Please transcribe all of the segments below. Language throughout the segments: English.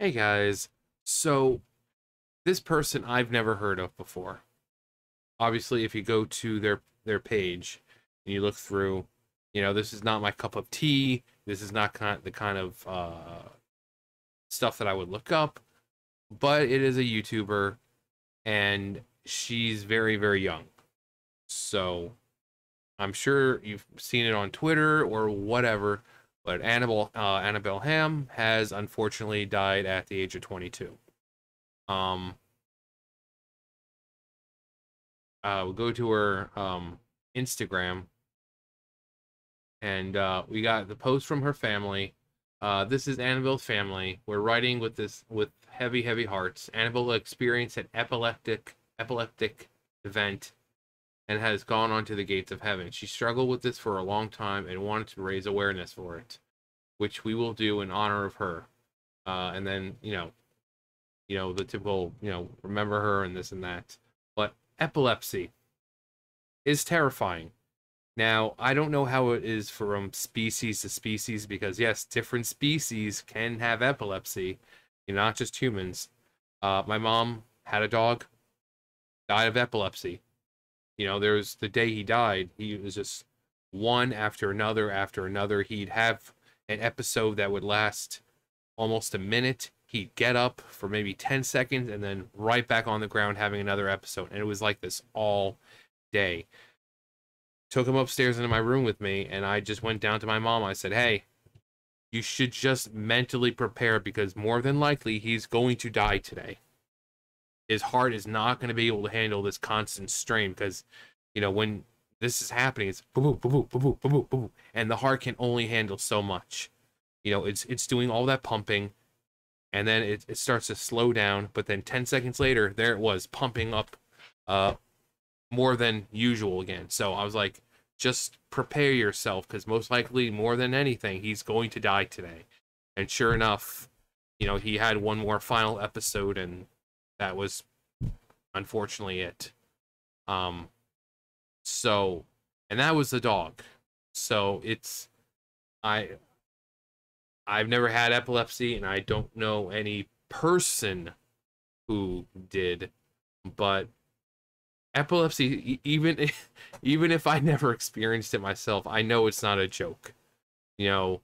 Hey guys, so this person I've never heard of before. Obviously, if you go to their their page and you look through, you know, this is not my cup of tea. This is not kind the kind of uh, stuff that I would look up, but it is a YouTuber, and she's very very young. So I'm sure you've seen it on Twitter or whatever but Annabelle uh, Annabelle Ham has unfortunately died at the age of 22. Um, uh, we'll go to her um, Instagram, and uh, we got the post from her family. Uh, this is Annabelle's family. We're writing with this with heavy, heavy hearts. Annabelle experienced an epileptic epileptic event and has gone on to the gates of heaven. She struggled with this for a long time and wanted to raise awareness for it, which we will do in honor of her. Uh, and then, you know, you know, the typical, you know, remember her and this and that. But epilepsy is terrifying. Now, I don't know how it is from species to species because yes, different species can have epilepsy, you know, not just humans. Uh, my mom had a dog, died of epilepsy you know, there's the day he died, he was just one after another after another. He'd have an episode that would last almost a minute. He'd get up for maybe 10 seconds and then right back on the ground having another episode. And it was like this all day. Took him upstairs into my room with me, and I just went down to my mom. I said, Hey, you should just mentally prepare because more than likely he's going to die today his heart is not going to be able to handle this constant strain because you know when this is happening it's boom boom boom boom boom boom and the heart can only handle so much. You know it's it's doing all that pumping and then it, it starts to slow down but then 10 seconds later there it was pumping up uh more than usual again. So i was like just prepare yourself because most likely more than anything he's going to die today. And sure enough you know he had one more final episode and that was unfortunately it. Um, so, and that was the dog. So it's, I, I've never had epilepsy, and I don't know any person who did, but epilepsy, even even if I never experienced it myself, I know it's not a joke. You know,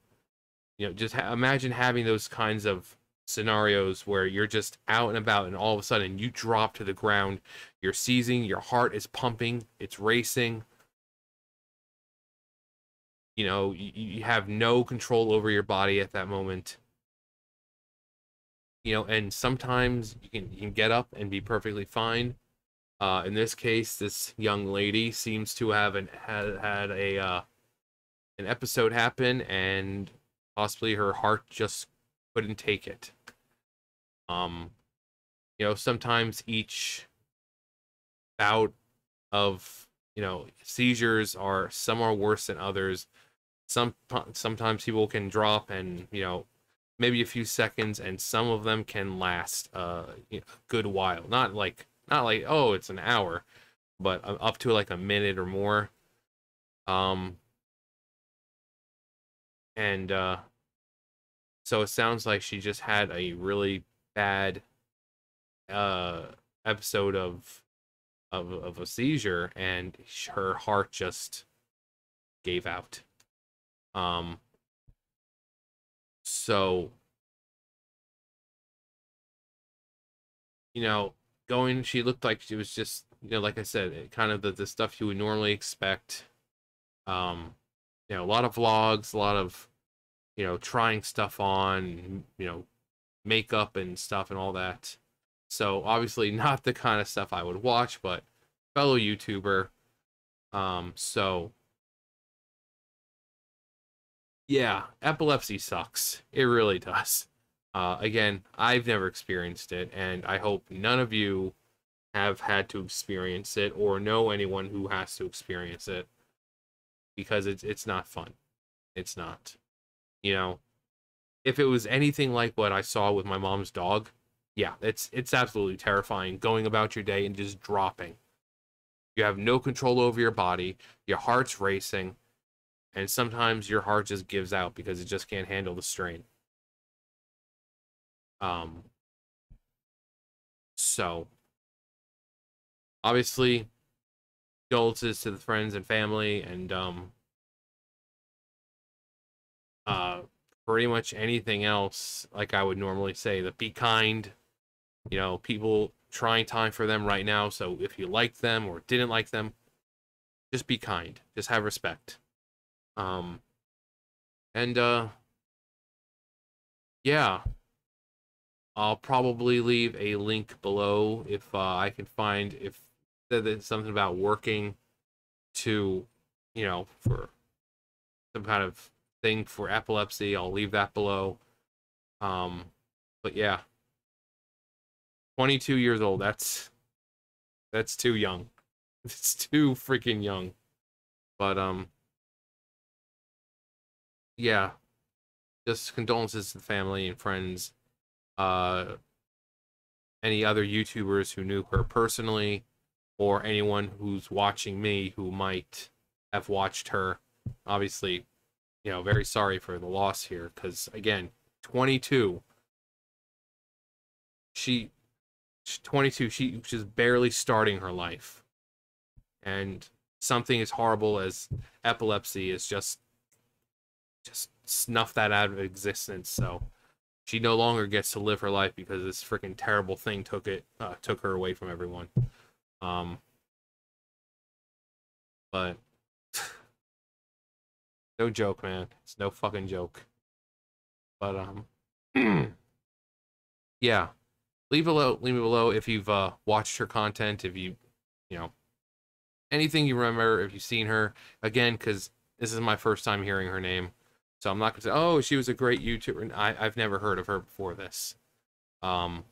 you know, just ha- imagine having those kinds of scenarios where you're just out and about and all of a sudden you drop to the ground. You're seizing your heart is pumping it's racing. You know you, you have no control over your body at that moment. You know and sometimes you can you can get up and be perfectly fine. Uh in this case this young lady seems to have an had had a uh an episode happen and possibly her heart just couldn't take it. Um, you know, sometimes each bout of you know seizures are some are worse than others. Some sometimes people can drop and you know maybe a few seconds, and some of them can last uh, a good while. Not like not like oh it's an hour, but uh, up to like a minute or more. Um, and uh, so it sounds like she just had a really bad uh episode of of of a seizure and her heart just gave out. Um so you know, going she looked like she was just you know, like I said, kind of the, the stuff you would normally expect. Um, you know, a lot of vlogs, a lot of you know, trying stuff on, you know, makeup and stuff and all that. So obviously not the kind of stuff I would watch, but fellow YouTuber. Um, so yeah, epilepsy sucks. It really does. Uh, again, I've never experienced it, and I hope none of you have had to experience it or know anyone who has to experience it because it's it's not fun. It's not. You know, if it was anything like what I saw with my mom's dog, yeah, it's it's absolutely terrifying going about your day and just dropping. You have no control over your body, your heart's racing, and sometimes your heart just gives out because it just can't handle the strain. Um, so, obviously, condolences to the friends and family, and um, pretty much anything else, like I would normally say, that be kind. You know, people trying time for them right now. So if you liked them or didn't like them, just be kind. Just have respect. Um, and uh, yeah, I'll probably leave a link below if uh, I can find if there's something about working to, you know, for some kind of thing for epilepsy. I'll leave that below. Um, but yeah, 22 years old. That's that's too young. It's too freaking young. But um, yeah, just condolences to the family and friends. Uh, any other YouTubers who knew her personally, or anyone who's watching me who might have watched her. Obviously, you know, very sorry for the loss here because again, 22. She, 22. She she's barely starting her life, and something as horrible as epilepsy is just just snuff that out of existence. So she no longer gets to live her life because this freaking terrible thing took it uh, took her away from everyone. Um, but no joke, man. It's no fucking joke. But um, yeah. Leave below, leave me below if you've uh, watched her content, if you, you know, anything you remember, if you've seen her again, because this is my first time hearing her name. So I'm not gonna say, oh, she was a great YouTuber. I, I've never heard of her before this. Um,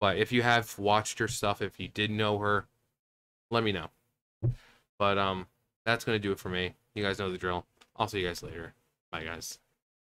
but if you have watched her stuff, if you did know her, let me know. But um, that's gonna do it for me. You guys know the drill. I'll see you guys later. Bye, guys.